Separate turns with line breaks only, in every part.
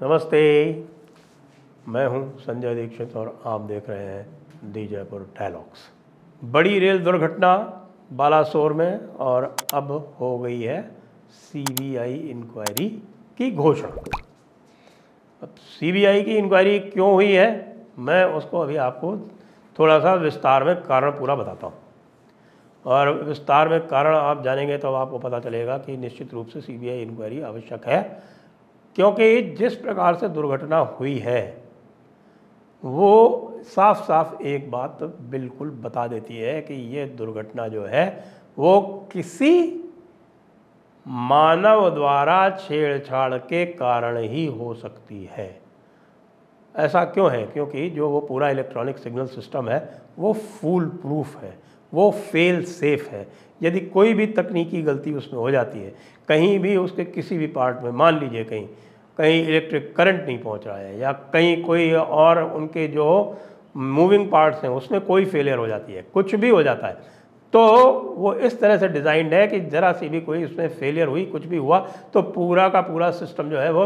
नमस्ते। मैं हूँ संजय दीक्षित और आप देख रहे हैं दी जयपुर डायलॉग्स बड़ी रेल दुर्घटना बालासोर में और अब हो गई है सीबीआई इंक्वायरी की घोषणा। अब सीबीआई की इंक्वायरी क्यों हुई है? मैं उसको अभी आपको थोड़ा सा विस्तार में कारण पूरा बताता हूँ। और विस्तार में कारण आप जानेंगे तो आपको पता चलेगा कि निश्चित रूप से सीबीआई इंक्वायरी आवश्यक है। क्योंकि जिस प्रकार से दुर्घटना हुई है, वो साफ़ साफ़ एक बात बिल्कुल बता देती है कि ये दुर्घटना जो है, वो किसी मानव द्वारा छेड़छाड़ के कारण ही हो सकती है। ऐसा क्यों है? क्योंकि जो वो पूरा इलेक्ट्रॉनिक सिग्नल सिस्टम है, वो फूल प्रूफ है, वो फेल सेफ़ है। यदि कोई भी तकनीकी गलती उसमें हो जाती है, कहीं भी उसके किसी भी पार्ट में, मान लीजिए कहीं कहीं इलेक्ट्रिक करंट नहीं पहुँच रहा है, या कहीं कोई और उनके जो मूविंग पार्ट्स हैं, उसमें कोई फेलियर हो जाती है, कुछ भी हो जाता है तो वो इस तरह से डिज़ाइंड है कि ज़रा सी भी कोई उसमें फेलियर हुई, कुछ भी हुआ तो पूरा का पूरा सिस्टम जो है वो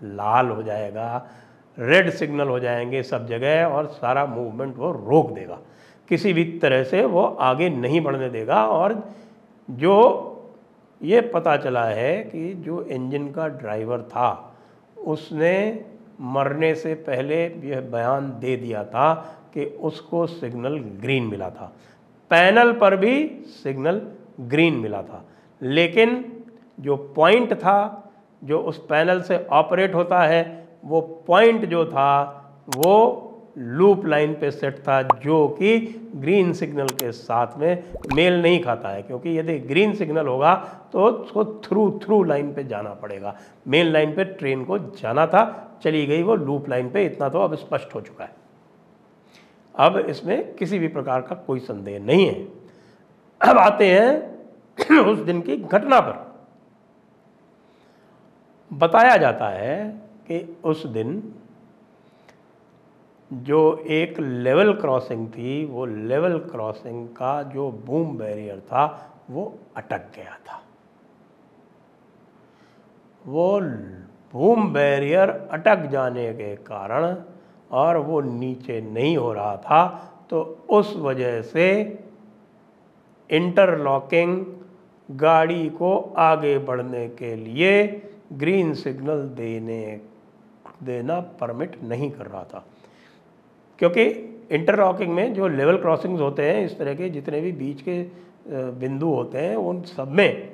लाल हो जाएगा रेड सिग्नल हो जाएँगे सब जगह और सारा मूवमेंट वो रोक देगा। किसी भी तरह से वो आगे नहीं बढ़ने देगा। और जो ये पता चला है कि जो इंजन का ड्राइवर था, उसने मरने से पहले यह बयान दे दिया था कि उसको सिग्नल ग्रीन मिला था। पैनल पर भी सिग्नल ग्रीन मिला था। लेकिन जो पॉइंट था, जो उस पैनल से ऑपरेट होता है, वो पॉइंट जो था, वो लूप लाइन पे सेट था जो कि ग्रीन सिग्नल के साथ में मेल नहीं खाता है, क्योंकि यदि ग्रीन सिग्नल होगा तो उसको थ्रू थ्रू लाइन पे जाना पड़ेगा। मेन लाइन पे ट्रेन को जाना था, चली गई वो लूप लाइन पे, इतना तो अब स्पष्ट हो चुका है। अब इसमें किसी भी प्रकार का कोई संदेह नहीं है। अब आते हैं उस दिन की घटना पर। बताया जाता है कि उस दिन जो एक लेवल क्रॉसिंग थी, वो लेवल क्रॉसिंग का जो बूम बैरियर था, वो अटक गया था। वो बूम बैरियर अटक जाने के कारण और वो नीचे नहीं हो रहा था तो उस वजह से इंटरलॉकिंग गाड़ी को आगे बढ़ने के लिए ग्रीन सिग्नल देने, देना परमिट नहीं कर रहा था। क्योंकि इंटरलॉकिंग में जो लेवल क्रॉसिंग्स होते हैं, इस तरह के जितने भी बीच के बिंदु होते हैं, उन सब में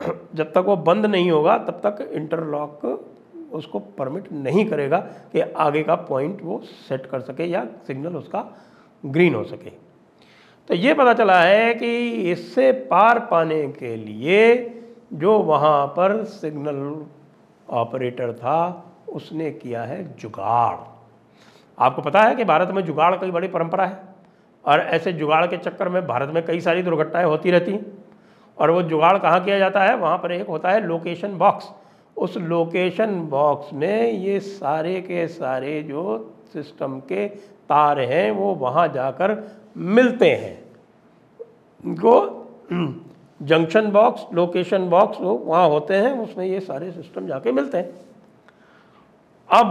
जब तक वो बंद नहीं होगा, तब तक इंटरलॉक उसको परमिट नहीं करेगा कि आगे का पॉइंट वो सेट कर सके या सिग्नल उसका ग्रीन हो सके। तो ये पता चला है कि इससे पार पाने के लिए जो वहाँ पर सिग्नल ऑपरेटर था, उसने किया है जुगाड़। आपको पता है कि भारत में जुगाड़ की बड़ी परंपरा है और ऐसे जुगाड़ के चक्कर में भारत में कई सारी दुर्घटनाएँ होती रहती हैं। और वो जुगाड़ कहाँ किया जाता है? वहाँ पर एक होता है लोकेशन बॉक्स। उस लोकेशन बॉक्स में ये सारे के सारे जो सिस्टम के तार हैं, वो वहाँ जाकर मिलते हैं। उनको जंक्शन बॉक्स, लोकेशन बॉक्स, वो वहाँ होते हैं, उसमें ये सारे सिस्टम जाके मिलते हैं। अब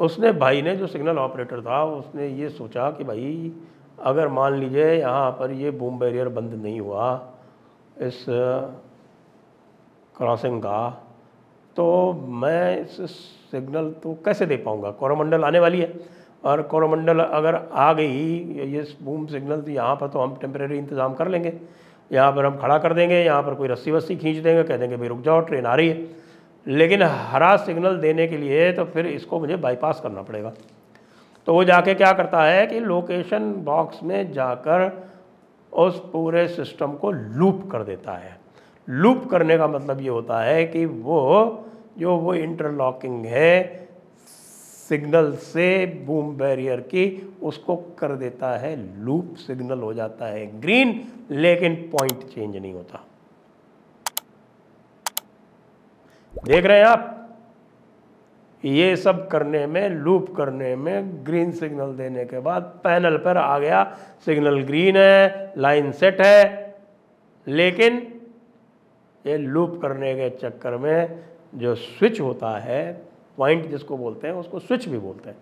उसने भाई ने जो सिग्नल ऑपरेटर था, उसने ये सोचा कि भाई, अगर मान लीजिए यहाँ पर ये बूम बैरियर बंद नहीं हुआ इस क्रॉसिंग का तो मैं इस सिग्नल तो कैसे दे पाऊँगा? कोरोमंडल आने वाली है। और कोरोमंडल अगर आ गई, ये बूम सिग्नल तो यहाँ पर तो हम टेम्परेरी इंतज़ाम कर लेंगे। यहाँ पर हम खड़ा कर देंगे, यहाँ पर कोई रस्सी वस्सी खींच देंगे, कह देंगे, भाई, रुक जाओ, ट्रेन आ रही है। लेकिन हरा सिग्नल देने के लिए तो फिर इसको मुझे बाईपास करना पड़ेगा। तो वो जाके क्या करता है कि लोकेशन बॉक्स में जाकर उस पूरे सिस्टम को लूप कर देता है। लूप करने का मतलब ये होता है कि वो, जो वो इंटरलॉकिंग है सिग्नल से बूम बैरियर की, उसको कर देता है लूप सिग्नल हो जाता है ग्रीन लेकिन पॉइंट चेंज नहीं होता। देख रहे हैं आप? ये सब करने में, लूप करने में, ग्रीन सिग्नल देने के बाद पैनल पर आ गया। सिग्नल ग्रीन है, लाइन सेट है, लेकिन ये लूप करने के चक्कर में जो स्विच होता है, पॉइंट जिसको बोलते हैं, उसको स्विच भी बोलते हैं।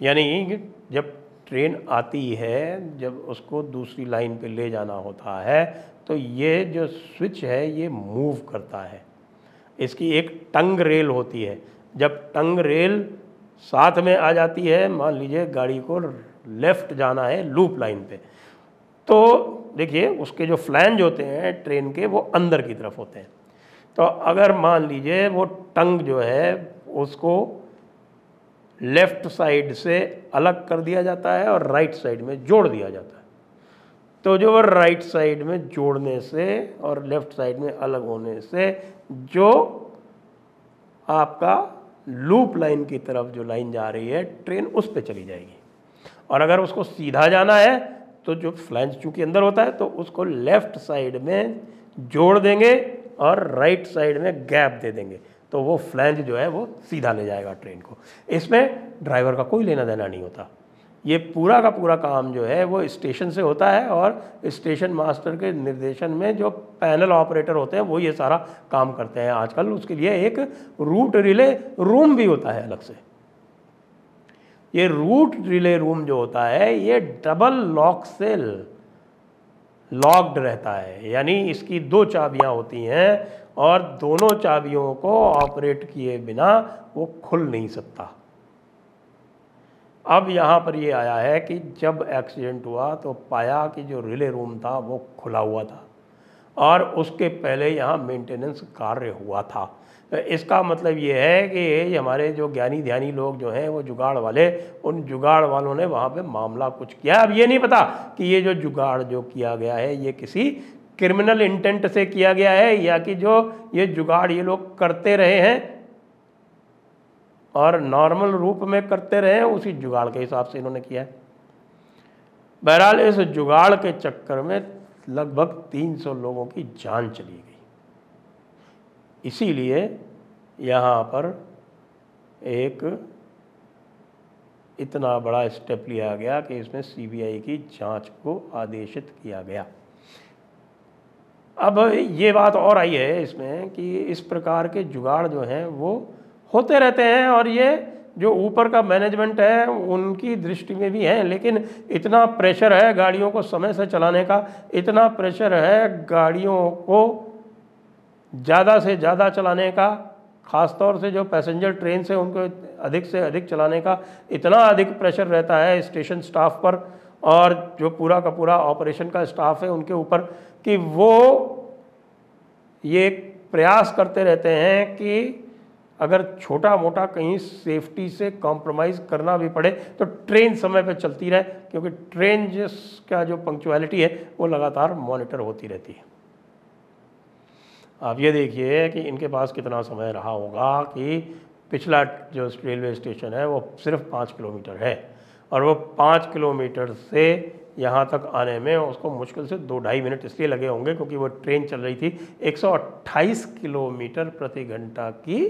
यानी जब ट्रेन आती है, जब उसको दूसरी लाइन पे ले जाना होता है तो ये जो स्विच है, ये मूव करता है। इसकी एक टंग रेल होती है। जब टंग रेल साथ में आ जाती है, मान लीजिए गाड़ी को लेफ़्ट जाना है लूप लाइन पे तो देखिए उसके जो फ्लैंज होते हैं ट्रेन के, वो अंदर की तरफ़ होते हैं। तो अगर मान लीजिए वो टंग जो है, उसको लेफ़्ट साइड से अलग कर दिया जाता है और राइट साइड में जोड़ दिया जाता है। तो जो राइट साइड में जोड़ने से और लेफ़्ट साइड में अलग होने से, जो आपका लूप लाइन की तरफ़ जो लाइन जा रही है ट्रेन उस पर चली जाएगी। और अगर उसको सीधा जाना है तो जो फ्लैंज चूँकि अंदर होता है तो उसको लेफ़्ट साइड में जोड़ देंगे और राइट साइड में गैप दे देंगे। तो वो फ्लैंज जो है, वो सीधा ले जाएगा ट्रेन को। इसमें ड्राइवर का कोई लेना देना नहीं होता। ये पूरा का पूरा काम जो है वो स्टेशन से होता है और स्टेशन मास्टर के निर्देशन में जो पैनल ऑपरेटर होते हैं वो ये सारा काम करते हैं। आजकल उसके लिए एक रूट रिले रूम भी होता है अलग से। ये रूट रिले रूम जो होता है, ये डबल लॉक से लॉक्ड रहता है। यानी इसकी दो चाबियाँ होती हैं और दोनों चाबियों को ऑपरेट किए बिना वो खुल नहीं सकता। अब यहाँ पर ये आया है कि जब एक्सीडेंट हुआ तो पाया कि जो रिले रूम था वो खुला हुआ था और उसके पहले यहाँ मेंटेनेंस कार्य हुआ था। इसका मतलब ये है कि हमारे जो ज्ञानी ध्यानी लोग जो हैं वो जुगाड़ वाले, उन जुगाड़ वालों ने वहाँ पे मामला कुछ किया। अब ये नहीं पता कि ये जो जुगाड़ जो किया गया है, ये किसी क्रिमिनल इंटेंट से किया गया है या कि जो ये जुगाड़ ये लोग करते रहे हैं। और नॉर्मल रूप में करते रहे, उसी जुगाड़ के हिसाब से इन्होंने किया है। बहरहाल, इस जुगाड़ के चक्कर में लगभग 300 लोगों की जान चली गई। इसीलिए यहाँ पर एक इतना बड़ा स्टेप लिया गया कि इसमें सीबीआई की जाँच को आदेशित किया गया। अब ये बात और आई है इसमें कि इस प्रकार के जुगाड़ जो हैं, वो होते रहते हैं और ये जो ऊपर का मैनेजमेंट है, उनकी दृष्टि में भी है। लेकिन इतना प्रेशर है गाड़ियों को समय से चलाने का, इतना प्रेशर है गाड़ियों को ज़्यादा से ज़्यादा चलाने का, ख़ासतौर से जो पैसेंजर ट्रेन से उनको अधिक से अधिक चलाने का, इतना अधिक प्रेशर रहता है स्टेशन स्टाफ पर और जो पूरा का पूरा ऑपरेशन का स्टाफ है उनके ऊपर कि वो ये प्रयास करते रहते हैं कि अगर छोटा मोटा कहीं सेफ्टी से कॉम्प्रोमाइज़ करना भी पड़े तो ट्रेन समय पर चलती रहे, क्योंकि ट्रेन जिसका जो पंक्चुअलिटी है, वो लगातार मॉनिटर होती रहती है। आप ये देखिए कि इनके पास कितना समय रहा होगा कि पिछला जो रेलवे स्टेशन है, वो सिर्फ़ पाँच किलोमीटर है, और वो पाँच किलोमीटर से यहाँ तक आने में उसको मुश्किल से दो ढाई मिनट इसलिए लगे होंगे, क्योंकि वो ट्रेन चल रही थी 128 किलोमीटर प्रति घंटा की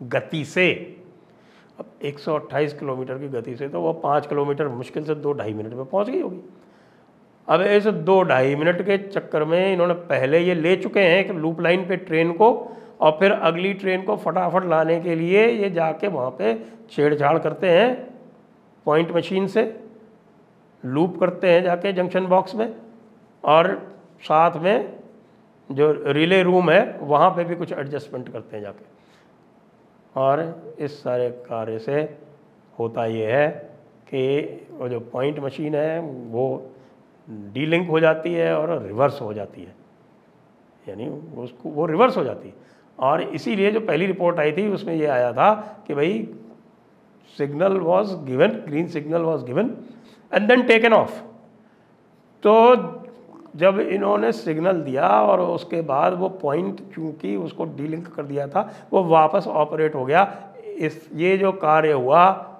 गति से, अब 128 किलोमीटर की गति से तो वह पाँच किलोमीटर मुश्किल से दो ढाई मिनट में पहुँच गई होगी। अब ऐसे दो ढाई मिनट के चक्कर में इन्होंने पहले ये ले चुके हैं एक लूप लाइन पे ट्रेन को और फिर अगली ट्रेन को फटाफट लाने के लिए ये जाके वहाँ पे छेड़छाड़ करते हैं, पॉइंट मशीन से, लूप करते हैं जाके जंक्शन बॉक्स में और साथ में जो रिले रूम है वहाँ पे भी कुछ एडजस्टमेंट करते हैं जाके। और इस सारे कार्य से होता ये है कि वो जो पॉइंट मशीन है, वो डीलिंक हो जाती है और रिवर्स हो जाती है। यानी उसको, वो रिवर्स हो जाती है। और इसीलिए जो पहली रिपोर्ट आई थी, उसमें ये आया था कि भाई signal was given green signal was given and then taken off तो जब इन्होंने सिग्नल दिया और उसके बाद वो पॉइंट चूँकि उसको डीलिंक कर दिया था, वो वापस ऑपरेट हो गया। इस, ये जो कार्य हुआ,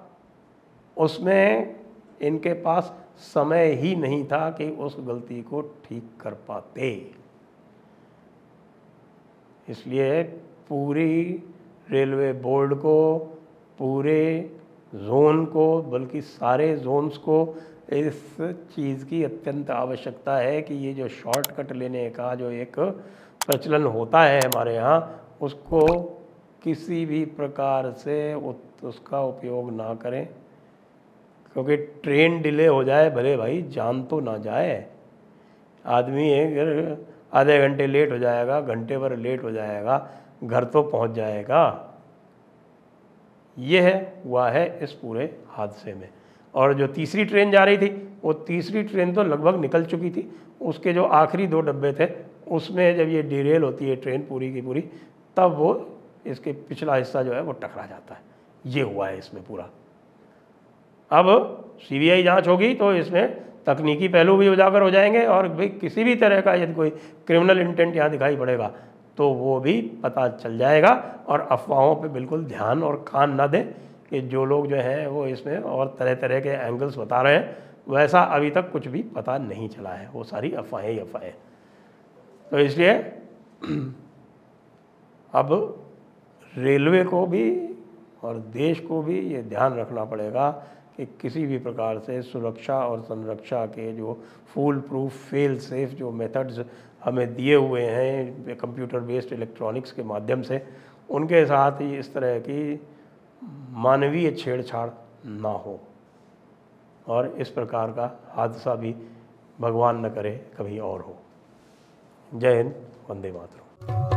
उसमें इनके पास समय ही नहीं था कि उस गलती को ठीक कर पाते। इसलिए पूरी रेलवे बोर्ड को, पूरे जोन को, बल्कि सारे जोन्स को इस चीज़ की अत्यंत आवश्यकता है कि ये जो शॉर्टकट लेने का जो एक प्रचलन होता है हमारे यहाँ, उसको किसी भी प्रकार से उसका उपयोग ना करें। क्योंकि ट्रेन डिले हो जाए, भले भाई, जान तो ना जाए। आदमी अगर आधे घंटे लेट हो जाएगा, घंटे भर लेट हो जाएगा, घर तो पहुँच जाएगा। यह हुआ है इस पूरे हादसे में। और जो तीसरी ट्रेन जा रही थी, वो तीसरी ट्रेन तो लगभग निकल चुकी थी। उसके जो आखिरी दो डब्बे थे, उसमें जब ये डिरेल होती है ट्रेन पूरी की पूरी, तब वो इसके पिछला हिस्सा जो है वो टकरा जाता है। ये हुआ है इसमें पूरा। अब सीबीआई जाँच होगी तो इसमें तकनीकी पहलू भी उजागर हो जाएँगे और भाई किसी भी तरह का यदि कोई क्रिमिनल इंटेंट यहाँ दिखाई पड़ेगा तो वो भी पता चल जाएगा और अफवाहों पे बिल्कुल ध्यान और कान ना दें। कि जो लोग जो हैं वो इसमें और तरह तरह के एंगल्स बता रहे हैं, वैसा अभी तक कुछ भी पता नहीं चला है। वो सारी अफवाहें ही अफवाहें तो इसलिए अब रेलवे को भी और देश को भी ये ध्यान रखना पड़ेगा कि किसी भी प्रकार से सुरक्षा और संरक्षा के जो फुल प्रूफ फेल सेफ़ जो मेथड्स हमें दिए हुए हैं कंप्यूटर बेस्ड इलेक्ट्रॉनिक्स के माध्यम से, उनके साथ ही इस तरह की मानवीय छेड़छाड़ ना हो। और इस प्रकार का हादसा भी भगवान न करे, कभी और हो। जय हिंद, वंदे मातरम।